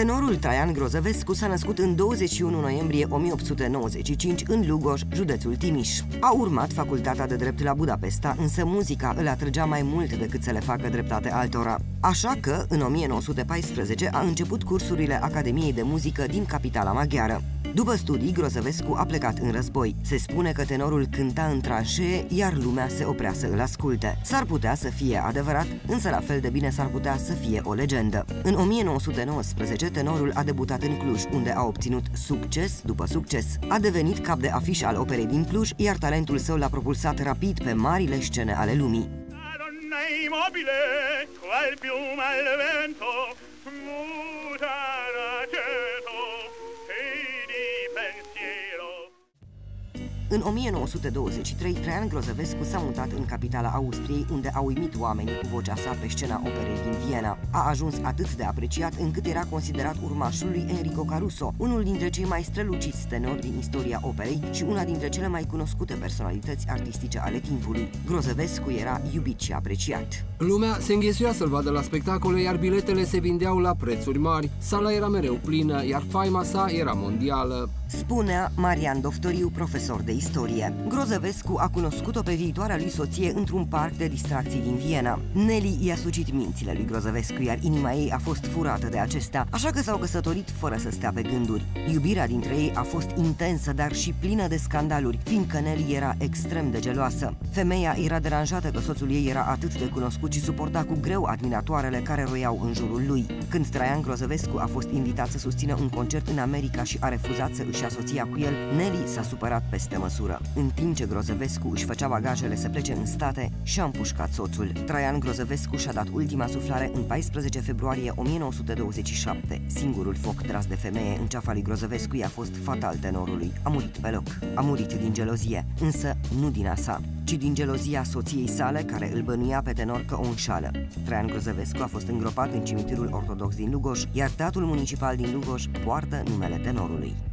Tenorul Traian Grozăvescu s-a născut în 21 noiembrie 1895 în Lugoș, județul Timiș. A urmat facultatea de drept la Budapesta, însă muzica îl atrăgea mai mult decât să le facă dreptate altora. Așa că, în 1914, a început cursurile Academiei de Muzică din capitala maghiară. După studii, Grozăvescu a plecat în război. Se spune că tenorul cânta în tranșee, iar lumea se oprea să îl asculte. S-ar putea să fie adevărat, însă la fel de bine s-ar putea să fie o legendă. În 1919, tenorul a debutat în Cluj, unde a obținut succes după succes. A devenit cap de afiș al operei din Cluj, iar talentul său l-a propulsat rapid pe marile scene ale lumii. Immobile, qual piuma al vento, muta În 1923, Traian Grozăvescu s-a mutat în capitala Austriei, unde a uimit oamenii cu vocea sa pe scena operei din Viena. A ajuns atât de apreciat încât era considerat urmașul lui Enrico Caruso, unul dintre cei mai străluciți tenori din istoria operei și una dintre cele mai cunoscute personalități artistice ale timpului. Grozăvescu era iubit și apreciat. Lumea se înghesuia să-l vadă la spectacole, iar biletele se vindeau la prețuri mari. Sala era mereu plină, iar faima sa era mondială. Spunea Marian Doftoriu, profesor de istorie. Grozăvescu a cunoscut-o pe viitoarea lui soție într-un parc de distracții din Viena. Nelly i-a sucit mințile lui Grozăvescu, iar inima ei a fost furată de acesta, așa că s-au căsătorit fără să stea pe gânduri. Iubirea dintre ei a fost intensă, dar și plină de scandaluri, fiindcă Nelly era extrem de geloasă. Femeia era deranjată că soțul ei era atât de cunoscut și suporta cu greu admiratoarele care roiau în jurul lui. Când Traian Grozăvescu a fost invitat să susțină un concert în America și a refuzat să își asoția cu el, Nelly s-a supărat peste măsură. În timp ce Grozăvescu își făcea bagajele să plece în state, și-a împușcat soțul. Traian Grozăvescu și-a dat ultima suflare în 14 februarie 1927. Singurul foc tras de femeie în ceafa lui Grozăvescu i-a fost fatal tenorului. A murit pe loc. A murit din gelozie, însă nu din a sa ci din gelozia soției sale care îl bănuia pe tenor că o înșală. Traian Grozăvescu a fost îngropat în cimitirul ortodox din Lugoș, iar teatrul municipal din Lugoș poartă numele tenorului.